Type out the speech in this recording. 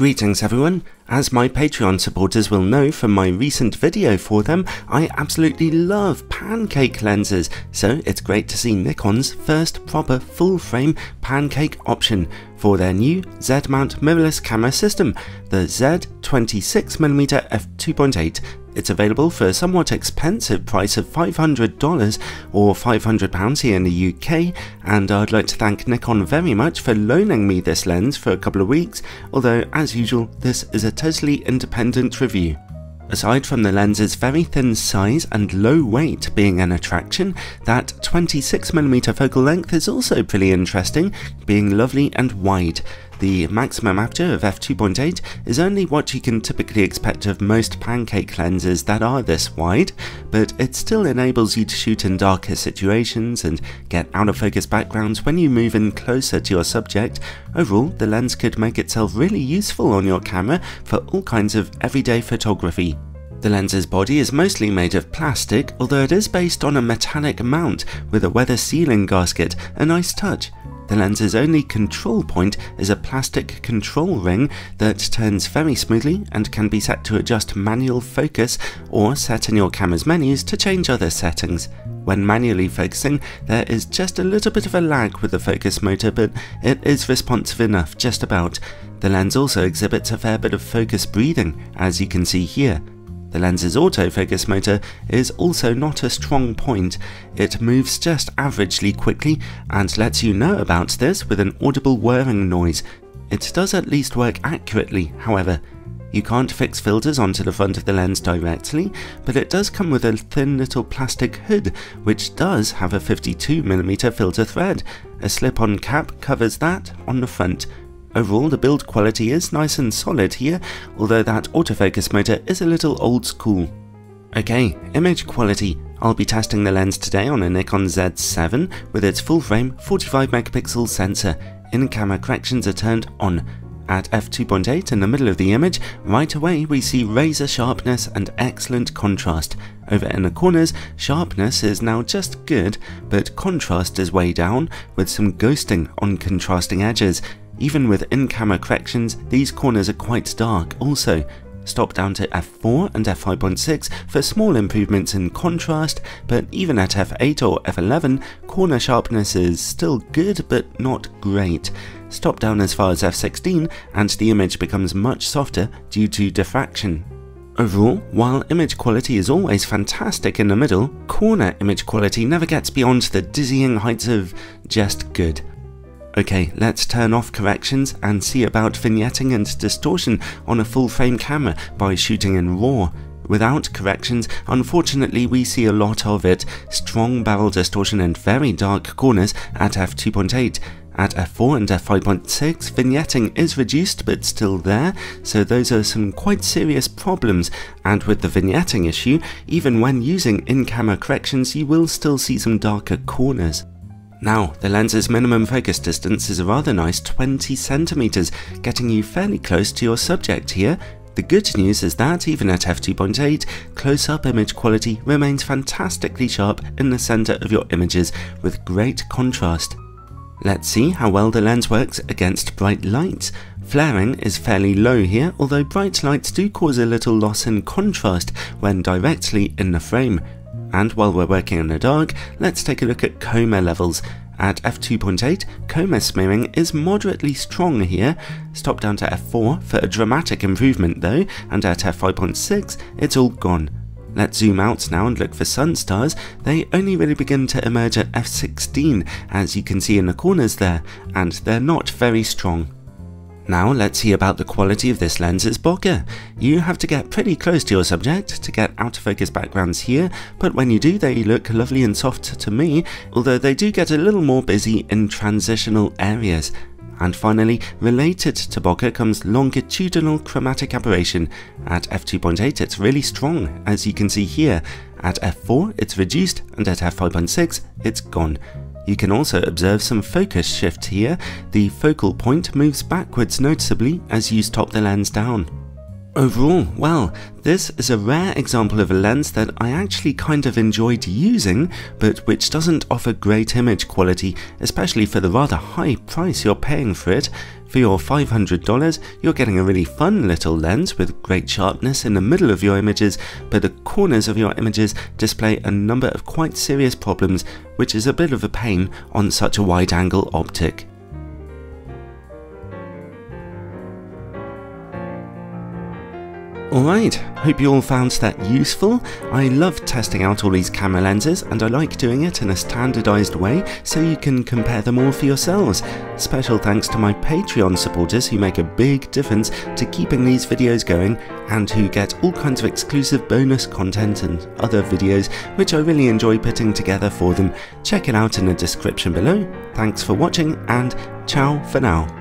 Greetings everyone, as my Patreon supporters will know from my recent video for them, I absolutely love pancake lenses, so it's great to see Nikon's first proper full-frame pancake option for their new Z-mount mirrorless camera system, the Z26mm f2.8 it's available for a somewhat expensive price of $500 or £500 here in the UK, and I'd like to thank Nikon very much for loaning me this lens for a couple of weeks, although as usual this is a totally independent review. Aside from the lens's very thin size and low weight being an attraction, that 26mm focal length is also pretty interesting, being lovely and wide. The maximum aperture of f2.8 is only what you can typically expect of most pancake lenses that are this wide, but it still enables you to shoot in darker situations and get out of focus backgrounds when you move in closer to your subject. Overall, the lens could make itself really useful on your camera for all kinds of everyday photography. The lens's body is mostly made of plastic, although it is based on a metallic mount with a weather sealing gasket, a nice touch. The lens's only control point is a plastic control ring that turns very smoothly and can be set to adjust manual focus or set in your camera's menus to change other settings. When manually focusing, there is just a little bit of a lag with the focus motor, but it is responsive enough just about. The lens also exhibits a fair bit of focus breathing, as you can see here. The lens's autofocus motor is also not a strong point, it moves just averagely quickly and lets you know about this with an audible whirring noise. It does at least work accurately, however. You can't fix filters onto the front of the lens directly, but it does come with a thin little plastic hood, which does have a 52mm filter thread. A slip-on cap covers that on the front, Overall, the build quality is nice and solid here, although that autofocus motor is a little old school. Okay, image quality. I'll be testing the lens today on a Nikon Z7 with its full frame 45 megapixel sensor. In-camera corrections are turned on. At f2.8 in the middle of the image, right away we see razor sharpness and excellent contrast. Over in the corners, sharpness is now just good, but contrast is way down, with some ghosting on contrasting edges. Even with in-camera corrections, these corners are quite dark also. Stop down to f4 and f5.6 for small improvements in contrast, but even at f8 or f11, corner sharpness is still good but not great. Stop down as far as f16 and the image becomes much softer due to diffraction. Overall, while image quality is always fantastic in the middle, corner image quality never gets beyond the dizzying heights of just good. Okay, let's turn off corrections and see about vignetting and distortion on a full frame camera by shooting in RAW. Without corrections, unfortunately we see a lot of it, strong barrel distortion and very dark corners at f2.8. At f4 and f5.6, vignetting is reduced but still there, so those are some quite serious problems, and with the vignetting issue, even when using in-camera corrections you will still see some darker corners. Now, the lens's minimum focus distance is a rather nice 20 centimeters, getting you fairly close to your subject here. The good news is that even at f2.8, close-up image quality remains fantastically sharp in the center of your images with great contrast. Let's see how well the lens works against bright lights. Flaring is fairly low here, although bright lights do cause a little loss in contrast when directly in the frame. And while we're working in the dark, let's take a look at coma levels. At f2.8, coma smearing is moderately strong here. Stop down to f4 for a dramatic improvement though, and at f5.6, it's all gone. Let's zoom out now and look for sun stars. They only really begin to emerge at f16, as you can see in the corners there, and they're not very strong. Now let's see about the quality of this lens's bokeh. You have to get pretty close to your subject to get out of focus backgrounds here, but when you do they look lovely and soft to me, although they do get a little more busy in transitional areas. And finally, related to bokeh comes longitudinal chromatic aberration. At f2.8 it's really strong, as you can see here. At f4 it's reduced, and at f5.6 it's gone. You can also observe some focus shift here. The focal point moves backwards noticeably as you stop the lens down. Overall, well, this is a rare example of a lens that I actually kind of enjoyed using, but which doesn't offer great image quality, especially for the rather high price you're paying for it. For your $500, you're getting a really fun little lens with great sharpness in the middle of your images, but the corners of your images display a number of quite serious problems, which is a bit of a pain on such a wide angle optic. Alright, hope you all found that useful. I love testing out all these camera lenses and I like doing it in a standardised way so you can compare them all for yourselves. Special thanks to my Patreon supporters who make a big difference to keeping these videos going and who get all kinds of exclusive bonus content and other videos which I really enjoy putting together for them. Check it out in the description below. Thanks for watching and ciao for now.